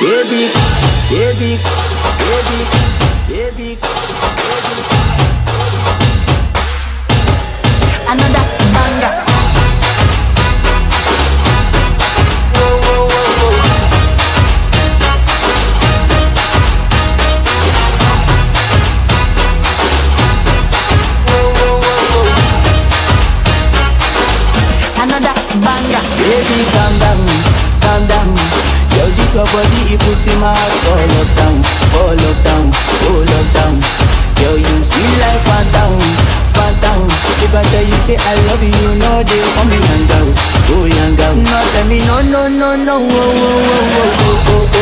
Baby, baby, baby, body, he put him out for lockdown, for lockdown, oh lockdown. Yo, you sweet like phantom, phantom. If I tell you say I love you, no, they call me young girl, oh young girl. No, tell me no, no, no, no, oh, oh, oh, oh, oh. oh.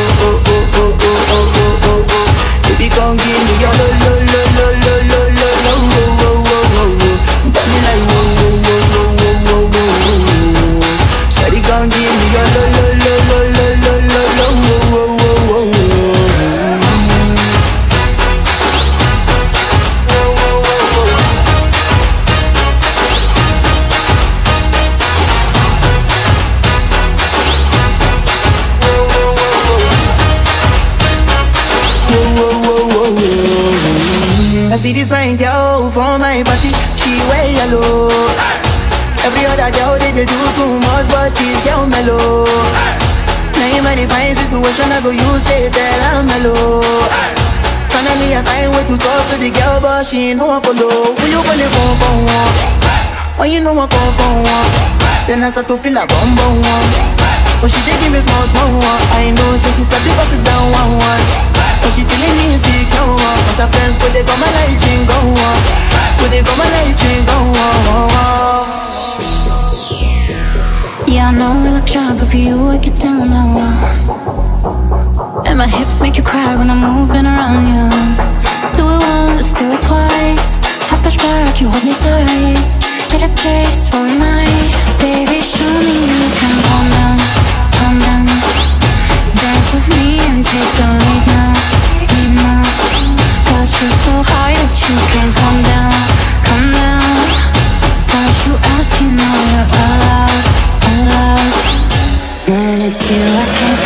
See this fine girl for my party, she wear yellow. Every other girl they, they do too much, but this girl mellow. Now in my fine situation, I go use they tell I'm mellow. Finally I find way to talk to the girl, but she ain't no one follow. Will you gonna phone for one? When you know I come for one, then I start to feel a bum bum one. Go light ching go. Yeah, I know we look shy, but for you I get down. And my hips make you cry when I'm moving around you. Do so high that you can't come down, come down. Don't you ask, you know you're. When it's you, I can't